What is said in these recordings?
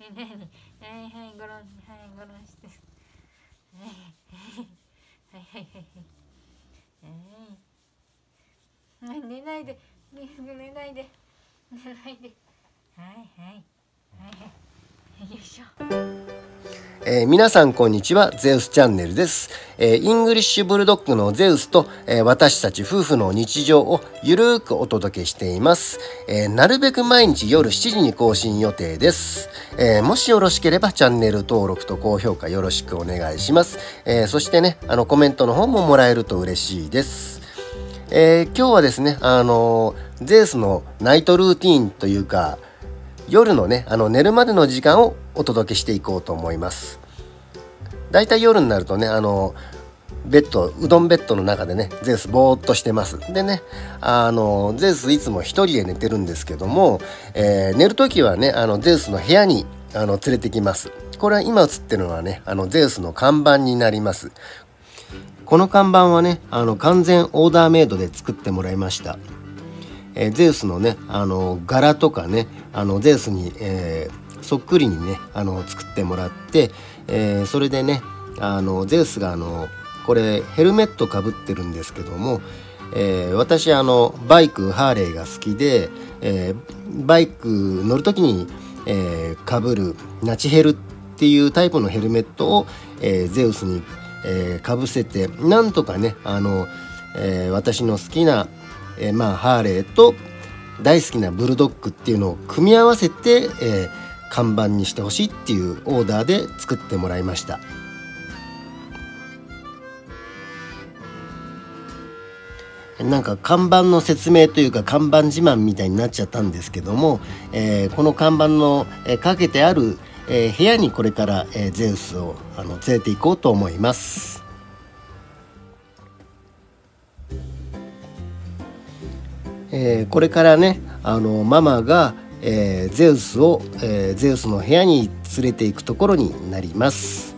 何はいはい。ごろんはい。ごろんしてはいはいはい。はいはい寝ないで寝ない。で寝ないではいはいはい。はいよいしょえー、皆さんこんにちはゼウスチャンネルです、えー、イングリッシュブルドッグのゼウスと、えー、私たち夫婦の日常をゆるーくお届けしています、えなるべく毎日夜7時に更新予定です、えもしよろしければチャンネル登録と高評価よろしくお願いします、えそしてねあのコメントの方ももらえると嬉しいです。え今日はですねあのゼウスのナイトルーティーンというか夜のねあの寝るまでの時間をお届けしていこうと思います。だいたい夜になるとねあのベッドうどんベッドの中でねゼウスぼーっとしてます。でねあのゼウスいつも一人で寝てるんですけども、えー、寝る時はねあのゼウスの部屋にあの連れてきます。これは今映ってるのはねあのゼウスの看板になります。この看板はねあの完全オーダーメイドで作ってもらいました。えー、ゼウスのねあの柄とかねあのゼウスに、えー、そっくりにねあの作ってもらって、えー、それでねあのゼウスがあのこれヘルメットかぶってるんですけども、えー、私あのバイクハーレーが好きで、えー、バイク乗る時に、えー、かぶるナチヘルっていうタイプのヘルメットを、えー、ゼウスに、えー、かぶせてなんとかねあの、えー、私の好きなえー、まあハーレーと大好きなブルドッグっていうのを組み合わせて、えー、看板にしてほしいっていうオーダーで作ってもらいましたなんか看板の説明というか看板自慢みたいになっちゃったんですけども、えー、この看板の、えー、かけてある、えー、部屋にこれから、えー、ゼウスをあの連れて行こうと思います。えー、これからねあのママが、えー、ゼウスを、えー、ゼウスの部屋に連れていくところになります。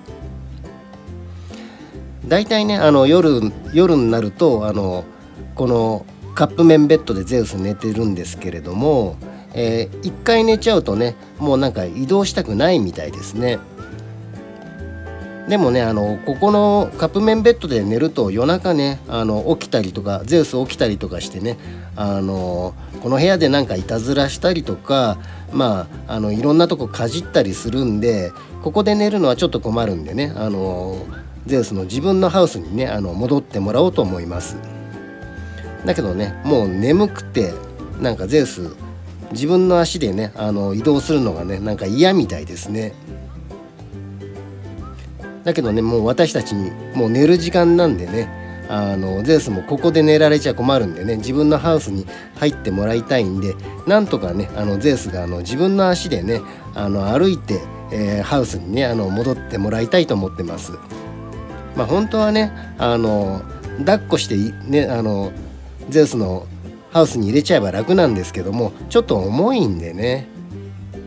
大体ねあの夜夜になるとあのこのカップ麺ベッドでゼウス寝てるんですけれども、えー、一回寝ちゃうとねもうなんか移動したくないみたいですね。でもねあのここのカップ麺ベッドで寝ると夜中ねあの起きたりとかゼウス起きたりとかしてねあのこの部屋でなんかいたずらしたりとかまああのいろんなとこかじったりするんでここで寝るのはちょっと困るんでねあのゼウスの自分のハウスにねあの戻ってもらおうと思います。だけどねもう眠くてなんかゼウス自分の足でねあの移動するのがねなんか嫌みたいですね。だけどねもう私たちにもう寝る時間なんでねあのゼウスもここで寝られちゃ困るんでね自分のハウスに入ってもらいたいんでなんとかねあのゼウスがあの自分の足でねあの歩いて、えー、ハウスにねあの戻ってもらいたいと思ってます。まあ、本当はねあの抱っこしてねあのゼウスのハウスに入れちゃえば楽なんですけどもちょっと重いんでね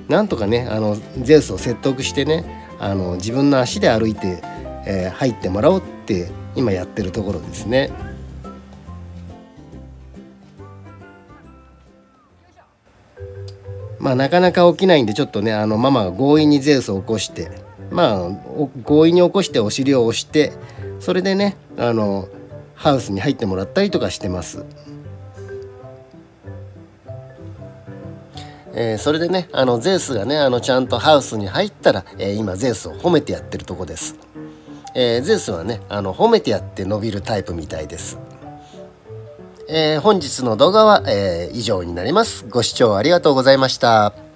なんとかねあのゼウスを説得してねあの自分の足で歩いて、えー、入ってもらおうって今やってるところですね。まあなかなか起きないんでちょっとねあのママが強引にゼウスを起こしてまあ強引に起こしてお尻を押してそれでねあのハウスに入ってもらったりとかしてます。えー、それでねあのゼウスがねあのちゃんとハウスに入ったら、えー、今ゼウスを褒めてやってるとこです、えー、ゼウスはねあの褒めてやって伸びるタイプみたいです、え本日の動画は、え以上になります。ご視聴ありがとうございました。